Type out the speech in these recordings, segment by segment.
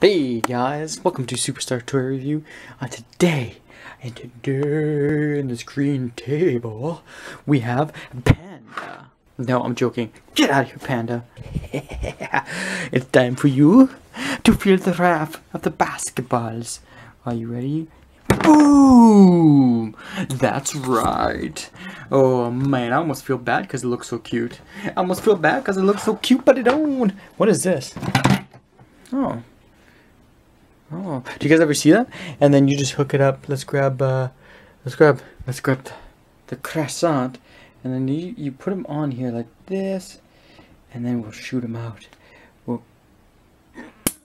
Hey guys, welcome to Superstar Toy Review. Uh, today, and today in this green table, we have Panda. No, I'm joking. Get out of here, Panda. it's time for you to feel the wrath of the basketballs. Are you ready? Boom! That's right. Oh man, I almost feel bad because it looks so cute. I almost feel bad because it looks so cute, but it don't. What is this? Oh. Oh, do you guys ever see that? And then you just hook it up. Let's grab, uh, let's grab, let's grab the, the croissant, and then you you put them on here like this, and then we'll shoot them out. We'll,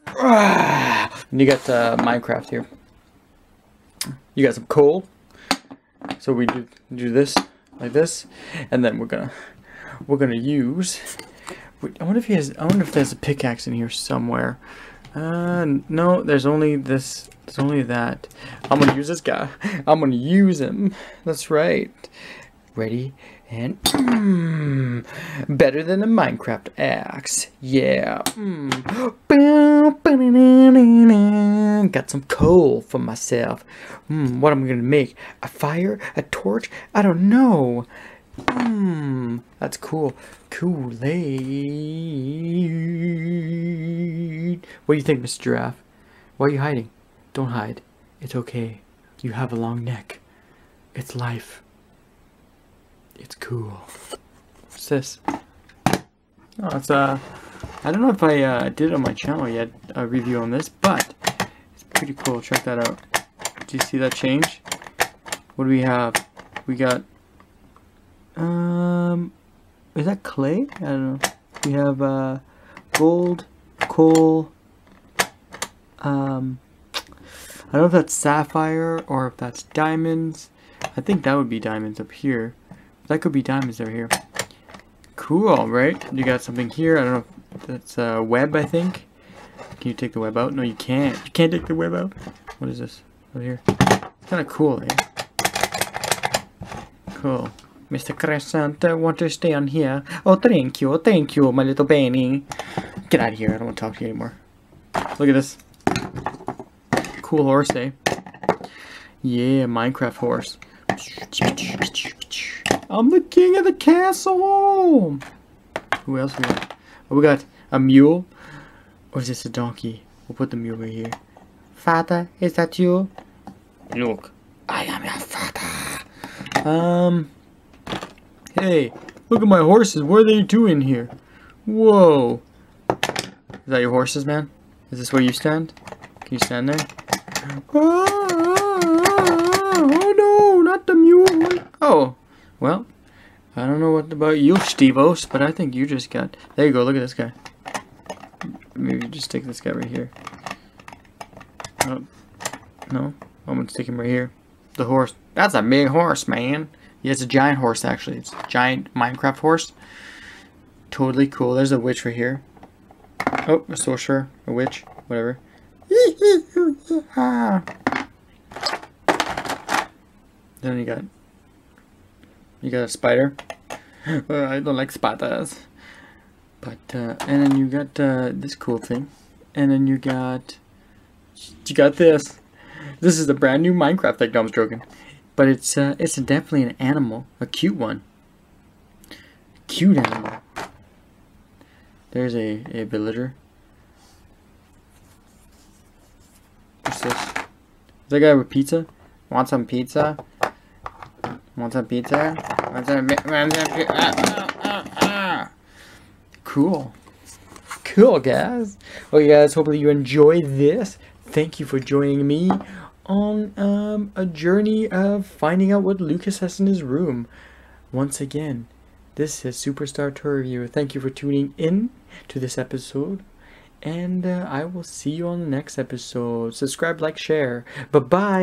and you got uh, Minecraft here. You got some coal. So we do do this like this, and then we're gonna we're gonna use. I wonder if he has. I wonder if there's a pickaxe in here somewhere. Uh, no, there's only this, there's only that. I'm gonna use this guy. I'm gonna use him. That's right. Ready? And, mm, better than a Minecraft axe. Yeah. Mm. Got some coal for myself. Mm, what am I gonna make? A fire? A torch? I don't know. Hmm, that's cool. Kool-Aid. What do you think, Mr. Giraffe? Why are you hiding? Don't hide. It's okay. You have a long neck. It's life. It's cool. What's this? Oh, it's uh, I don't know if I uh, did on my channel yet, a review on this, but it's pretty cool. Check that out. Do you see that change? What do we have? We got um, is that clay? I don't know. We have uh, gold, coal. Um, I don't know if that's sapphire or if that's diamonds. I think that would be diamonds up here. That could be diamonds over here. Cool, right? You got something here. I don't know if that's a web, I think. Can you take the web out? No, you can't. You can't take the web out. What is this? Over here. Kind of cool, eh? Cool. Mr. Crescent, I want to stay on here. Oh, thank you, thank you, my little Benny. Get out of here, I don't want to talk to you anymore. Look at this. Cool horse, eh? Yeah, Minecraft horse. I'm the king of the castle! Who else we got? Oh, we got a mule. Or is this a donkey? We'll put the mule right here. Father, is that you? Look, I am your father. Um, Hey, look at my horses. What are they doing here? Whoa. Is that your horses, man? Is this where you stand? Can you stand there? Oh, no, not the mule. Oh, well, I don't know what about you, Stevos, but I think you just got... There you go, look at this guy. Maybe just stick this guy right here. Oh, no, I'm gonna stick him right here. The horse. That's a big horse, man. Yeah, it's a giant horse, actually. It's a giant Minecraft horse. Totally cool. There's a witch right here. Oh, a sorcerer. A witch. Whatever. then you got... You got a spider. I don't like spiders. But, uh, and then you got uh, this cool thing. And then you got... You got this. This is the brand new Minecraft thing. No, joking. But it's uh, it's definitely an animal, a cute one. Cute animal. There's a, a villager. What's this? Is that guy with pizza? Want some pizza? Want some pizza? Want some, want some pizza? Ah, ah, ah, cool. Cool, guys. Well, guys, hopefully you enjoyed this. Thank you for joining me on um, a journey of finding out what Lucas has in his room. Once again, this is Superstar Toy Review. Thank you for tuning in to this episode. And uh, I will see you on the next episode. Subscribe, like, share. Bye-bye.